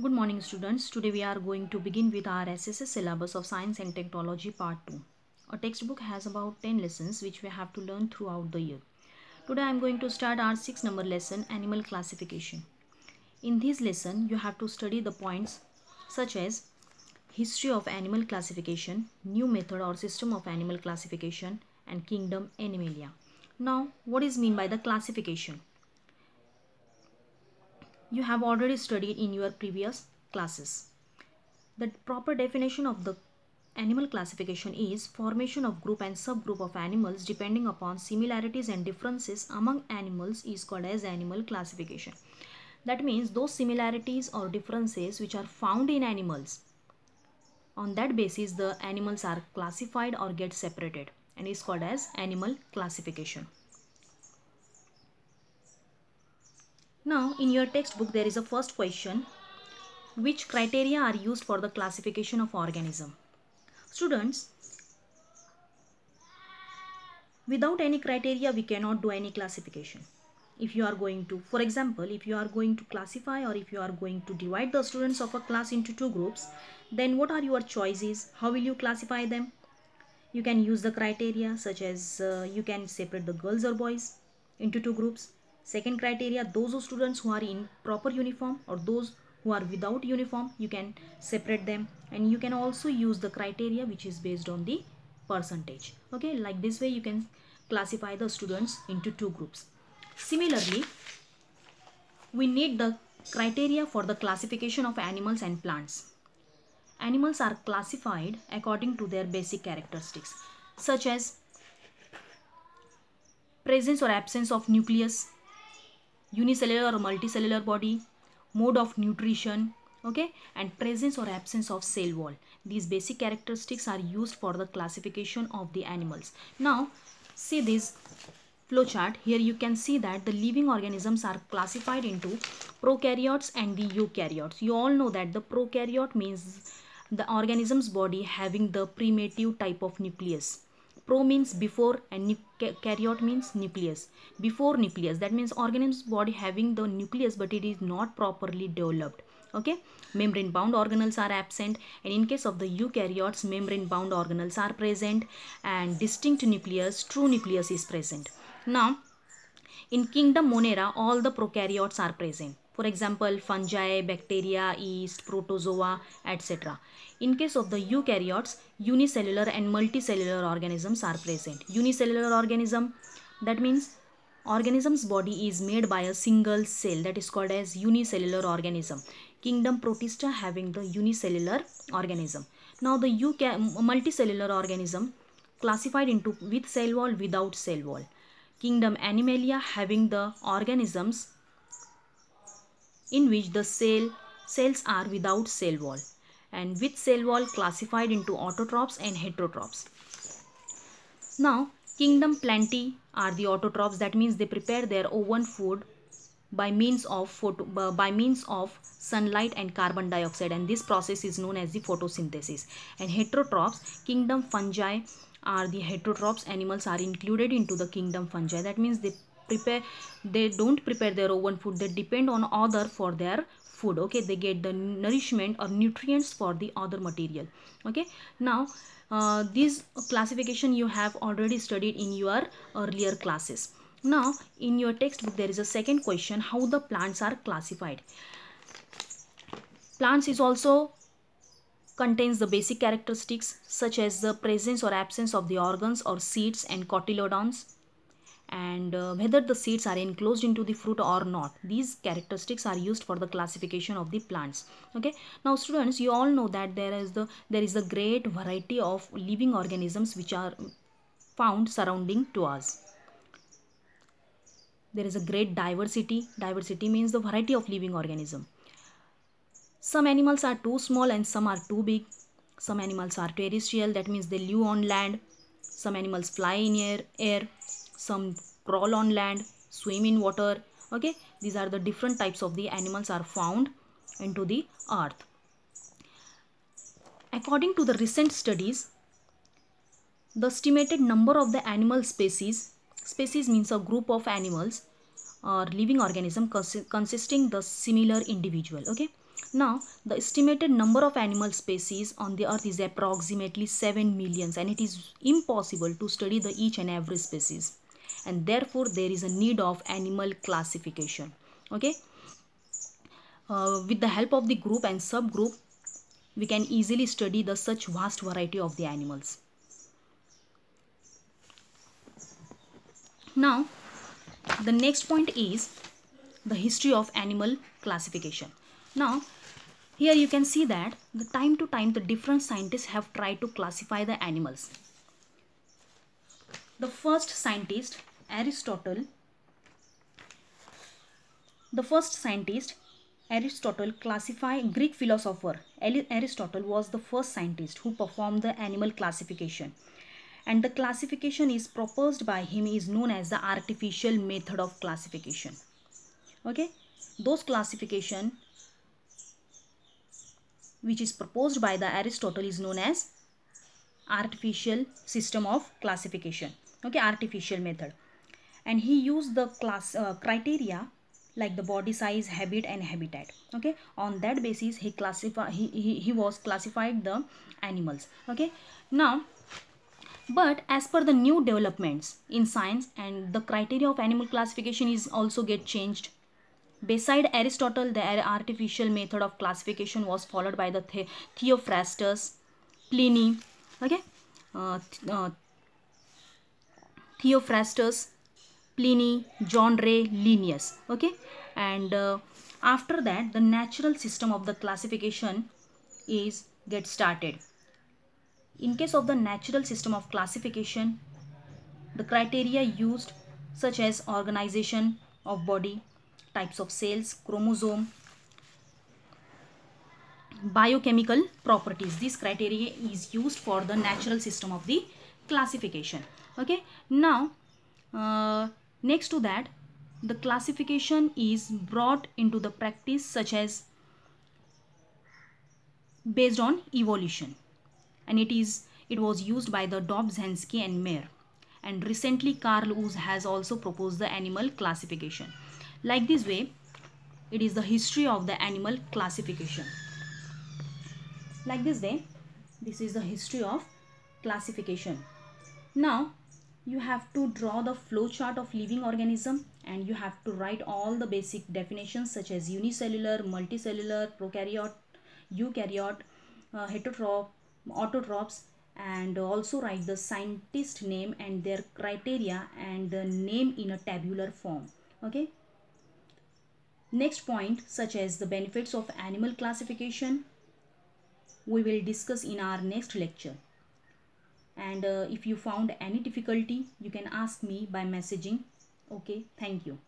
Good morning students. Today we are going to begin with our SSC syllabus of Science and Technology Part 2. Our textbook has about 10 lessons which we have to learn throughout the year. Today I am going to start our 6 number lesson Animal Classification. In this lesson you have to study the points such as history of animal classification, new method or system of animal classification and kingdom Animalia. Now what is mean by the classification? You have already studied in your previous classes. The proper definition of the animal classification is formation of group and subgroup of animals depending upon similarities and differences among animals is called as animal classification. That means those similarities or differences which are found in animals. On that basis the animals are classified or get separated and is called as animal classification. Now in your textbook there is a first question. Which criteria are used for the classification of organism? Students, without any criteria we cannot do any classification. If you are going to, for example, if you are going to classify or if you are going to divide the students of a class into two groups, then what are your choices? How will you classify them? You can use the criteria such as uh, you can separate the girls or boys into two groups Second criteria, those students who are in proper uniform or those who are without uniform, you can separate them and you can also use the criteria which is based on the percentage. Okay, like this way you can classify the students into two groups. Similarly, we need the criteria for the classification of animals and plants. Animals are classified according to their basic characteristics such as presence or absence of nucleus, unicellular or multicellular body, mode of nutrition, okay, and presence or absence of cell wall. These basic characteristics are used for the classification of the animals. Now, see this flowchart. Here you can see that the living organisms are classified into prokaryotes and the eukaryotes. You all know that the prokaryote means the organism's body having the primitive type of nucleus pro means before and karyot means nucleus. Before nucleus that means organism's body having the nucleus but it is not properly developed. Okay? Membrane bound organelles are absent and in case of the eukaryotes membrane bound organelles are present and distinct nucleus true nucleus is present. Now in kingdom monera all the prokaryotes are present for example fungi bacteria yeast protozoa etc in case of the eukaryotes unicellular and multicellular organisms are present. Unicellular organism that means organism's body is made by a single cell that is called as unicellular organism. Kingdom protista having the unicellular organism. Now the multicellular organism classified into with cell wall without cell wall. Kingdom animalia having the organisms in which the cell cells are without cell wall and with cell wall classified into autotrophs and heterotrophs. Now kingdom plantae are the autotrophs that means they prepare their own food by means of photo, by means of sunlight and carbon dioxide and this process is known as the photosynthesis and heterotrophs kingdom fungi are the heterotrophs animals are included into the kingdom fungi that means they prepare they don't prepare their own food. They depend on other for their food okay? They get the nourishment or nutrients for the other material okay? Now uh, this classification you have already studied in your earlier classes. Now in your textbook there is a second question how the plants are classified. Plants is also contains the basic characteristics such as the presence or absence of the organs or seeds and cotyledons and uh, whether the seeds are enclosed into the fruit or not these characteristics are used for the classification of the plants. Okay? Now students you all know that there is the there is a great variety of living organisms which are found surrounding to us. There is a great diversity. Diversity means the variety of living organism. Some animals are too small and some are too big. Some animals are terrestrial that means they live on land. Some animals fly in air air. Some crawl on land swim in water okay? These are the different types of the animals are found into the earth. According to the recent studies the estimated number of the animal species species means a group of animals or living organism consisting the similar individual okay? Now the estimated number of animal species on the earth is approximately 7 millions and it is impossible to study the each and every species and therefore there is a need of animal classification. Okay? Uh, with the help of the group and subgroup we can easily study the such vast variety of the animals. Now the next point is the history of animal classification. Now here you can see that the time to time the different scientists have tried to classify the animals. The first scientist aristotle. The first scientist aristotle classified greek philosopher. Aristotle was the first scientist who performed the animal classification. And the classification is proposed by him is known as the artificial method of classification. Okay? Those classification which is proposed by the aristotle is known as artificial system of classification. Okay? Artificial method and he used the class uh, criteria like the body size habit and habitat. Okay? On that basis he classify he, he, he was classified the animals. Okay? Now but as per the new developments in science and the criteria of animal classification is also get changed. Beside aristotle the artificial method of classification was followed by the, the theophrastus pliny. Okay? Uh, uh, theophrastus pliny john ray linnaeus okay and uh, after that the natural system of the classification is get started in case of the natural system of classification, the criteria used such as organization of body, types of cells, chromosome, biochemical properties. This criteria is used for the natural system of the classification. Okay. Now, uh, next to that, the classification is brought into the practice such as based on evolution and it is it was used by the Dobzhansky and Mayr. And recently Carl Woese has also proposed the animal classification. Like this way, it is the history of the animal classification. Like this way, this is the history of classification. Now, you have to draw the flow chart of living organism and you have to write all the basic definitions such as unicellular, multicellular, prokaryote, eukaryote, uh, heterotroph, autotrophs and also write the scientist name and their criteria and the name in a tabular form okay? Next point such as the benefits of animal classification we will discuss in our next lecture and uh, if you found any difficulty you can ask me by messaging. Okay? Thank you